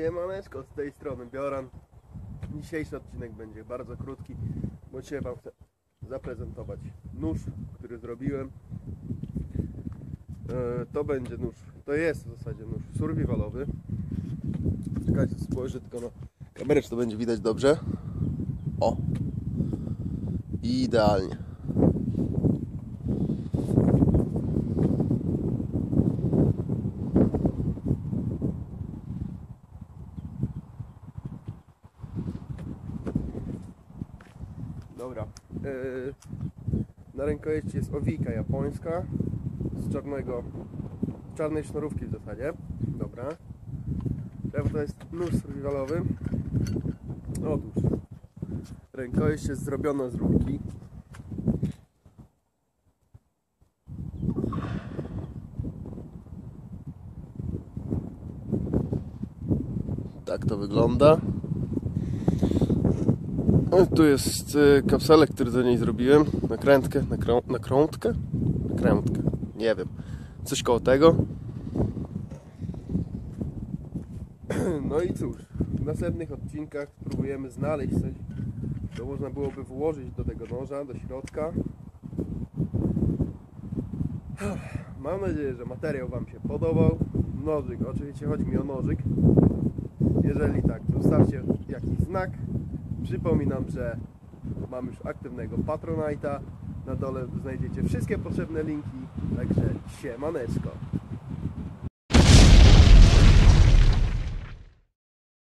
Siemaneczko, z tej strony Bioran. Dzisiejszy odcinek będzie bardzo krótki, bo dzisiaj Wam chcę zaprezentować nóż, który zrobiłem. E, To będzie nóż, to jest w zasadzie nóż survivalowy. Czekajcie, spojrzę tylko na kamerę, czy to będzie widać dobrze. O! Idealnie. Dobra. Yy, na rękojeści jest owika japońska z czarnego, czarnej sznurówki w zasadzie. Dobra. Lewo to jest nóż survivalowy. Otóż rękojeść jest zrobiona z rurki. Tak to wygląda. O, Tu jest y, kapselek, który do niej zrobiłem. Nakrętkę, nakrą, nakrątkę? Nakrętkę, nie wiem. Coś koło tego. No i cóż, w następnych odcinkach spróbujemy znaleźć coś, co można byłoby włożyć do tego noża, do środka. Mam nadzieję, że materiał Wam się podobał. Nożyk, oczywiście chodzi mi o nożyk. Jeżeli tak, zostawcie jakiś znak. Przypominam, że mam już aktywnego Patronite'a. Na dole znajdziecie wszystkie potrzebne linki. Także siemaneczko.